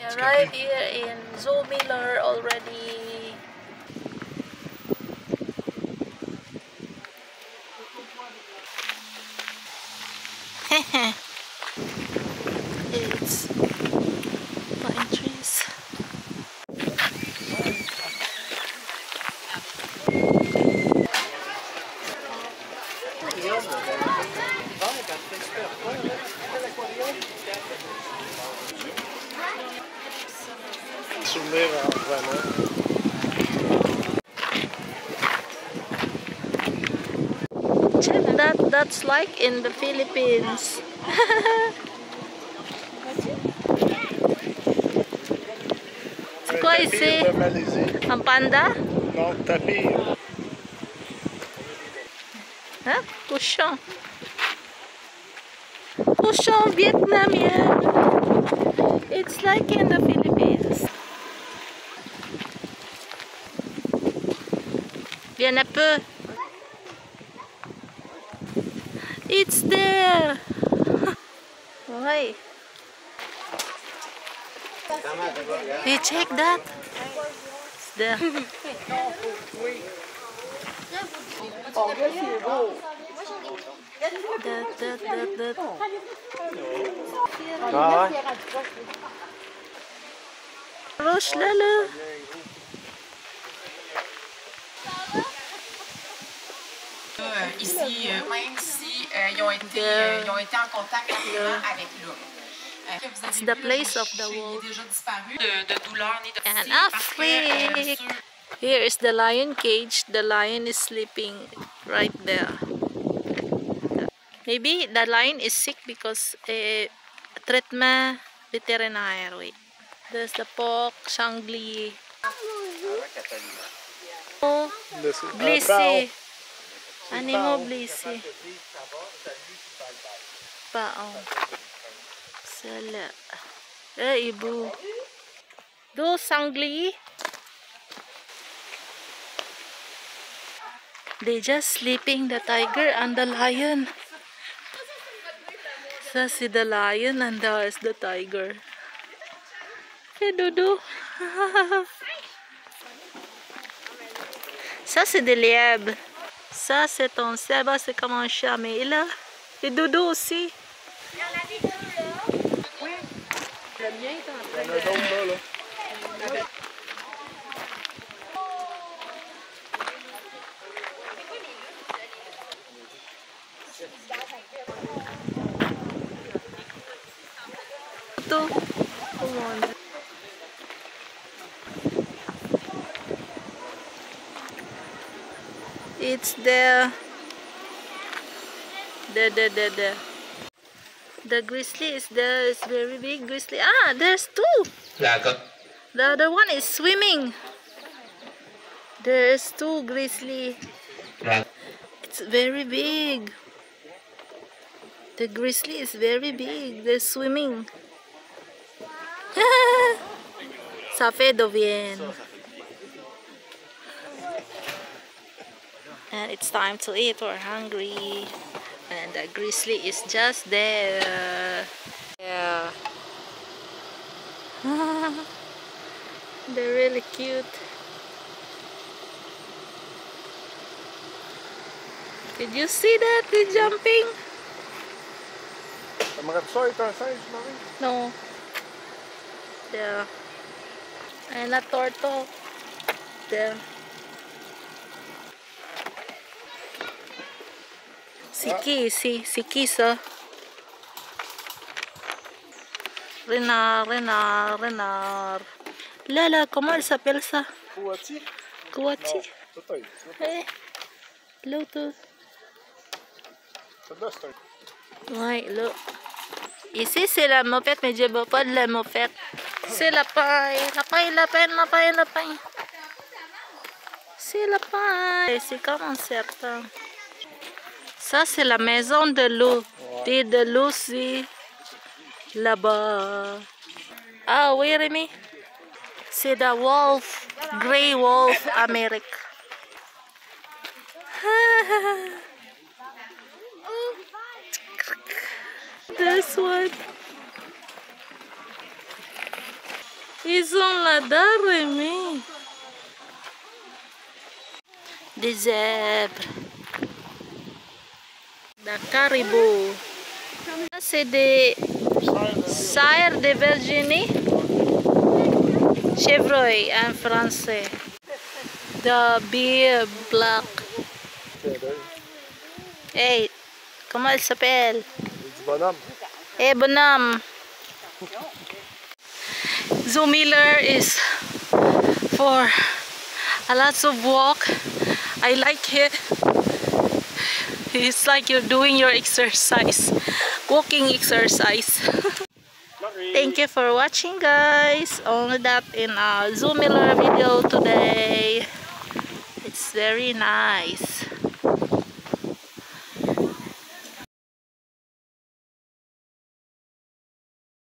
We arrived here in Zoo Miller already. it's pine trees. Revenant. That that's like in the Philippines. Un quoi ici? Un panda? Non, tapir. Hein? Cochon. Cochon vietnamien. It's like in the Philippines. Viens un peu. It's there. Why? Hey, check that. It's there. Oh, That, that, that, that. Ah ouais? Roche là là. Euh, ici, euh, même si euh, ils, ont été, euh, ils ont été en contact avec l'homme. Euh, que vous avez It's the place of the chien wolf. est déjà disparu de, de douleur ni de And pitié parce que, euh, Afrique. Here is the lion cage. The lion is sleeping right there. Maybe the lion is sick because eh, treatment veterinary. Wait. There's the pork, shangli. Oh, pao. Animal blessé. Paong. Sala. Eh, ibu. Do sangli. They just sleeping the tiger and the lion. So see the lion and there's the tiger. Hey Doudou. Ça c'est des lièvres. Ça c'est ton Seba, c'est comme un chat, mais là, et Doudou aussi. Il y en a d'autres là, là. It's there. There, there, there, there. The grizzly is there. It's very big grizzly. Ah, there's two. The other one is swimming. There's two grizzly. It's very big. The grizzly is very big. They're swimming. De bien. And it's time to eat. We're hungry. And the grizzly is just there. Yeah. They're really cute. Did you see that? They're jumping. Aimerais-tu ça être un singe, No. There. And a turtle. There. Siki, si, sikisa. Renard, renard, renard. Lala, comment elle s'appelle ça? Kouati? Kouati? Peut-être. Eh, l'autre. Celle-là, c'est un... Ouais, là. Ici, c'est la mopette, mais je ne pas de la mopette. C'est la paille. La paille, la paille, la paille, la paille. C'est la paille. C'est comme un serpent. Ça, c'est la maison de l'eau. Et de l'eau, c'est là-bas. Ah oui, Rémi? C'est the wolf. Grey wolf, Amérique. This one. Ils sont là-dedans, Rémi. Des zèbres. Des caribous. C'est des cerfs de Virginie. Chevreuil en français. The beer black. Hey, comment elle s'appelle? Du bonhomme. Hey, bonhomme. Zoo Miller is for a lot of walk. I like it. It's like you're doing your exercise, walking exercise. Thank you for watching guys. Only that in uh, a Zoo Miller video today. It's very nice.